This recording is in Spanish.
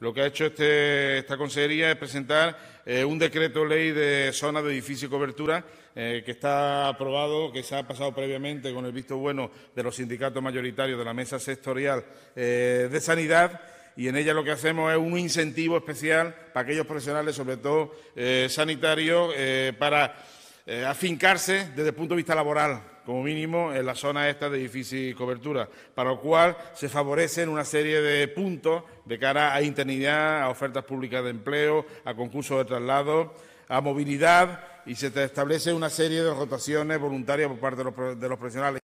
lo que ha hecho este, esta consejería es presentar eh, un decreto ley de zonas de edificio y cobertura eh, que está aprobado, que se ha pasado previamente con el visto bueno de los sindicatos mayoritarios de la mesa sectorial eh, de sanidad. Y en ella lo que hacemos es un incentivo especial para aquellos profesionales, sobre todo sanitarios, para afincarse desde el punto de vista laboral como mínimo en la zona esta de difícil cobertura, para lo cual se favorecen una serie de puntos de cara a interinidad, a ofertas públicas de empleo, a concursos de traslado, a movilidad y se establece una serie de rotaciones voluntarias por parte de los, de los profesionales.